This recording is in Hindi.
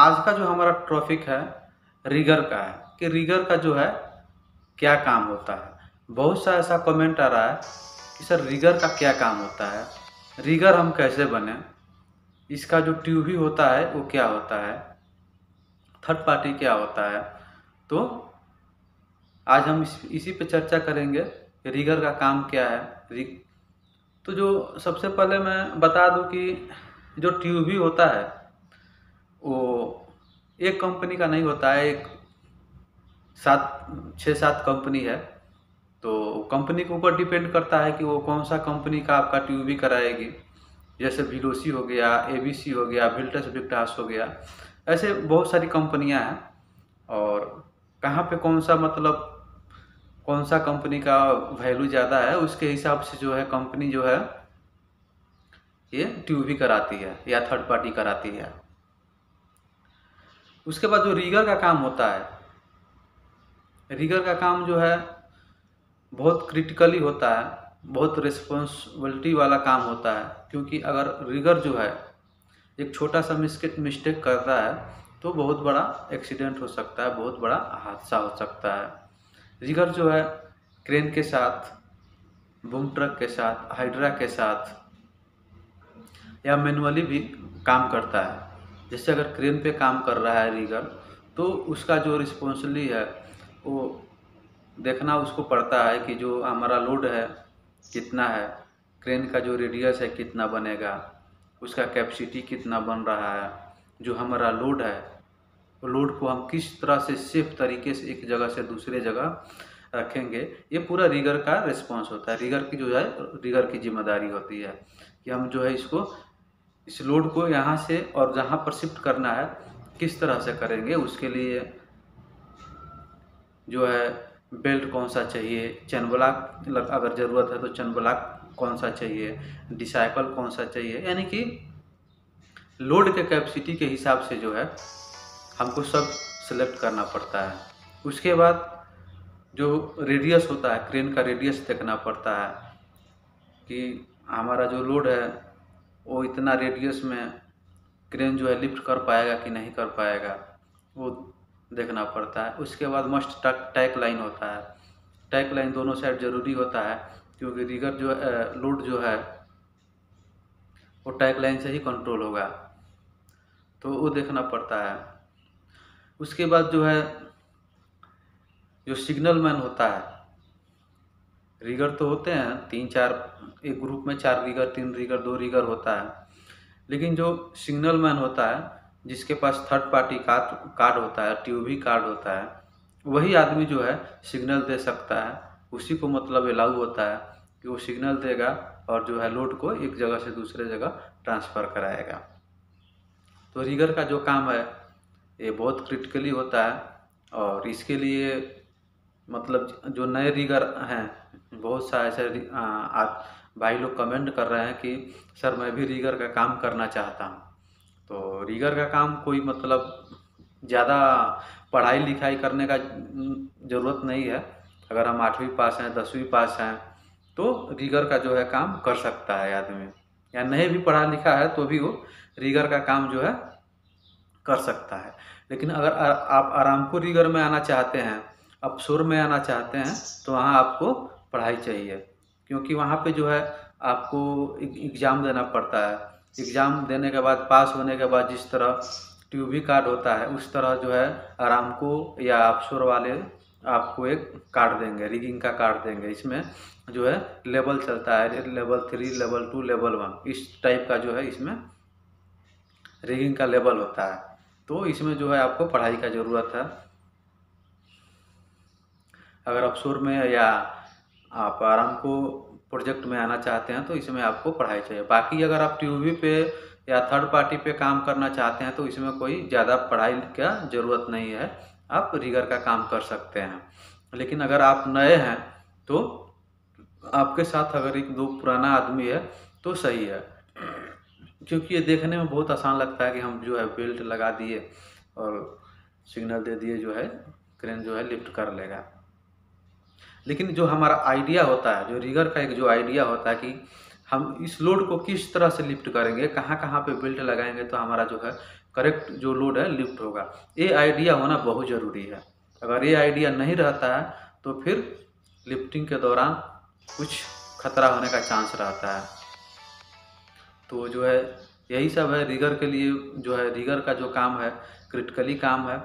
आज का जो हमारा टॉपिक है रिगर का है। कि रिगर का जो है क्या काम होता है? बहुत सा ऐसा कमेंट आ रहा है कि सर रिगर का क्या काम होता है? रिगर हम कैसे बने? इसका जो ट्यूबी होता है वो क्या होता है? थर्ड पार्टी क्या होता है? तो आज हम इस, इसी पे चर्चा करेंगे कि रिगर का काम क्या है। तो जो सबसे पहले मैं बता दूँ कि जो ट्यूबी होता है वो एक कंपनी का नहीं होता है, एक सात छः सात कंपनी है। तो कंपनी के ऊपर डिपेंड करता है कि वो कौन सा कंपनी का आपका ट्यूबी कराएगी। जैसे विलोसी हो गया एबीसी हो गया विल्टस विक्टास हो गया, ऐसे बहुत सारी कंपनियाँ हैं। और कहाँ पे कौन सा मतलब कौन सा कंपनी का वैल्यू ज़्यादा है, उसके हिसाब से जो है कंपनी जो है, ये ट्यूबी कराती है या थर्ड पार्टी कराती है। उसके बाद जो रीगर का काम होता है रीगर का काम जो है, बहुत क्रिटिकली होता है, बहुत रिस्पॉन्सिबिलिटी वाला काम होता है, क्योंकि अगर रीगर जो है, एक छोटा सा मिस्टेक मिस्टेक करता है तो बहुत बड़ा एक्सीडेंट हो सकता है, बहुत बड़ा हादसा हो सकता है। रीगर जो है क्रेन के साथ बूम ट्रक के साथ हाइड्रा के साथ, या मैनुअली भी काम करता है। जैसे अगर क्रेन पे काम कर रहा है रीगर तो उसका जो रिस्पॉन्सली है, वो देखना उसको पड़ता है कि जो हमारा लोड है, कितना है क्रेन का जो रेडियस है, कितना बनेगा, उसका कैपेसिटी कितना बन रहा है, जो हमारा लोड है लोड को हम किस तरह से सेफ़ तरीके से एक जगह से दूसरे जगह रखेंगे, ये पूरा रीगर का रिस्पॉन्स होता है। रीगर की जो है, रीगर की ज़िम्मेदारी होती है कि हम जो है इसको इस लोड को यहाँ से और जहाँ पर शिफ्ट करना है, किस तरह से करेंगे, उसके लिए जो है बेल्ट कौन सा चाहिए चैन ब्लॉक अगर ज़रूरत है तो चैन ब्लॉक कौन सा चाहिए डिसाइपल कौन सा चाहिए, यानी कि लोड के कैपेसिटी के हिसाब से जो है हमको सब सेलेक्ट करना पड़ता है। उसके बाद जो रेडियस होता है क्रेन का रेडियस देखना पड़ता है कि हमारा जो लोड है वो इतना रेडियस में क्रेन जो है लिफ्ट कर पाएगा कि नहीं कर पाएगा, वो देखना पड़ता है। उसके बाद मस्ट टैक लाइन होता है। टैक लाइन दोनों साइड ज़रूरी होता है, क्योंकि रिगर जो है लोड जो है, वो टैक लाइन से ही कंट्रोल होगा। तो वो देखना पड़ता है। उसके बाद जो है, जो सिग्नल मैन होता है रिगर तो होते हैं, तीन चार, एक ग्रुप में चार रिगर तीन रिगर दो रिगर होता है। लेकिन जो सिग्नल मैन होता है, जिसके पास थर्ड पार्टी कार्ड कार्ड होता है ट्यूबी कार्ड होता है, वही आदमी जो है सिग्नल दे सकता है। उसी को मतलब अलाउ होता है कि वो सिग्नल देगा और जो है लोड को एक जगह से दूसरे जगह ट्रांसफ़र कराएगा। तो रिगर का जो काम है, ये बहुत क्रिटिकली होता है और इसके लिए मतलब जो नए रिगर हैं बहुत सा ऐसे भाई लोग कमेंट कर रहे हैं कि, सर, मैं भी रीगर का काम करना चाहता हूँ। तो रीगर का काम कोई मतलब ज़्यादा पढ़ाई लिखाई करने का ज़रूरत नहीं है। अगर हम आठवीं पास हैं, दसवीं पास हैं तो रीगर का जो है काम कर सकता है आदमी। या नहीं भी पढ़ा लिखा है तो भी वो रीगर का काम जो है कर सकता है। लेकिन अगर आप आरामपुर रीगर में आना चाहते हैं, अपसुर में आना चाहते हैं तो वहाँ आपको पढ़ाई चाहिए। क्योंकि वहाँ पे जो है आपको एग्ज़ाम देना पड़ता है। एग्ज़ाम देने के बाद, पास होने के बाद जिस तरह ट्यूबी कार्ड होता है, उस तरह जो है आराम को या अफसर वाले आपको एक कार्ड देंगे, रिगिंग का कार्ड देंगे। इसमें जो है लेवल चलता है, level three, level two, level one, इस टाइप का जो है इसमें रिगिंग का लेवल होता है। तो इसमें जो है आपको पढ़ाई का ज़रूरत है। अगर अफसर में या आप आराम को प्रोजेक्ट में आना चाहते हैं तो इसमें आपको पढ़ाई चाहिए। बाकी अगर आप ट्यूबी पे या थर्ड पार्टी पे काम करना चाहते हैं तो इसमें कोई ज़्यादा पढ़ाई का ज़रूरत नहीं है। आप रिगर का काम कर सकते हैं। लेकिन अगर आप नए हैं तो आपके साथ अगर एक दो पुराना आदमी है तो सही है। क्योंकि ये देखने में बहुत आसान लगता है कि हम जो है बेल्ट लगा दिए और सिग्नल दे दिए जो है क्रेन जो है लिफ्ट कर लेगा। लेकिन जो हमारा आइडिया होता है, जो रिगर का एक जो आइडिया होता है कि हम इस लोड को किस तरह से लिफ्ट करेंगे कहाँ कहाँ पे बेल्ट लगाएँगे तो हमारा जो है करेक्ट जो लोड है लिफ्ट होगा। ये आइडिया होना बहुत ज़रूरी है। अगर ये आइडिया नहीं रहता है तो फिर लिफ्टिंग के दौरान कुछ खतरा होने का चांस रहता है। तो जो है, यही सब है। रिगर के लिए जो है रिगर का जो काम है क्रिटिकली काम है